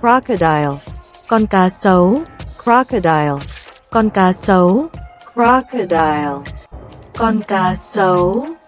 crocodile, con cá sấu, crocodile, con cá sấu, crocodile, con cá sấu.